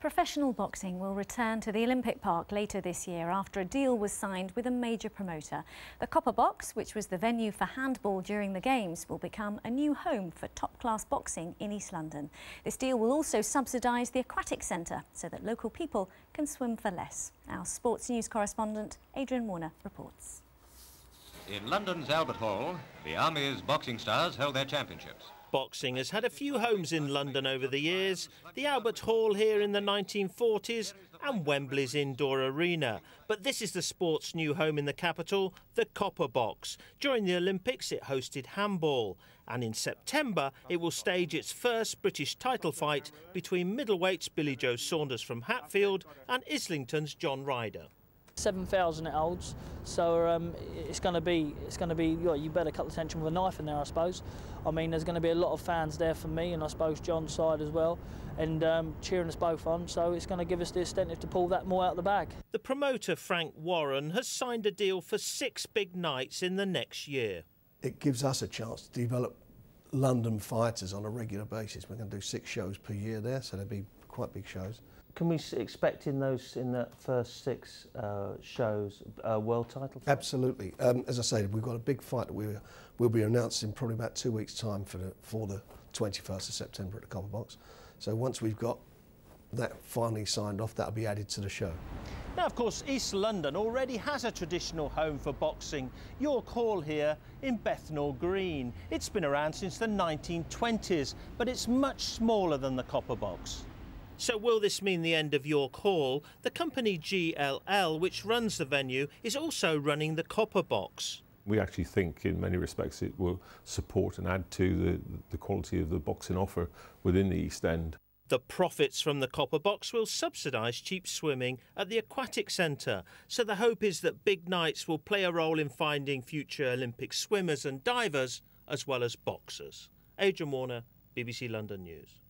Professional boxing will return to the Olympic Park later this year after a deal was signed with a major promoter. The Copper Box, which was the venue for handball during the Games, will become a new home for top-class boxing in East London. This deal will also subsidise the Aquatic Centre so that local people can swim for less. Our sports news correspondent Adrian Warner reports. In London's Albert Hall, the Army's boxing stars held their championships. Boxing has had a few homes in London over the years, the Albert Hall here in the 1940s and Wembley's indoor arena. But this is the sport's new home in the capital, the Copper Box. During the Olympics it hosted handball and in September it will stage its first British title fight between middleweights Billy Joe Saunders from Hatfield and Islington's John Ryder. 7,000 it holds, so um, it's going to be, it's going to be, you, you better cut the tension with a knife in there, I suppose. I mean, there's going to be a lot of fans there for me, and I suppose John's side as well, and um, cheering us both on, so it's going to give us the incentive to pull that more out of the bag. The promoter, Frank Warren, has signed a deal for six big nights in the next year. It gives us a chance to develop London fighters on a regular basis. We're going to do six shows per year there, so they'll be quite big shows. Can we expect in those in the first six uh, shows a world title? Absolutely. Um, as I said, we've got a big fight that we will be announcing probably about two weeks' time for the for the 21st of September at the Copper Box. So once we've got that finally signed off, that'll be added to the show. Now, of course, East London already has a traditional home for boxing, York Hall here in Bethnal Green. It's been around since the 1920s, but it's much smaller than the Copper Box. So will this mean the end of York Hall? The company GLL, which runs the venue, is also running the Copper Box. We actually think in many respects it will support and add to the, the quality of the boxing offer within the East End. The profits from the Copper Box will subsidise cheap swimming at the Aquatic Centre. So the hope is that big nights will play a role in finding future Olympic swimmers and divers as well as boxers. Adrian Warner, BBC London News.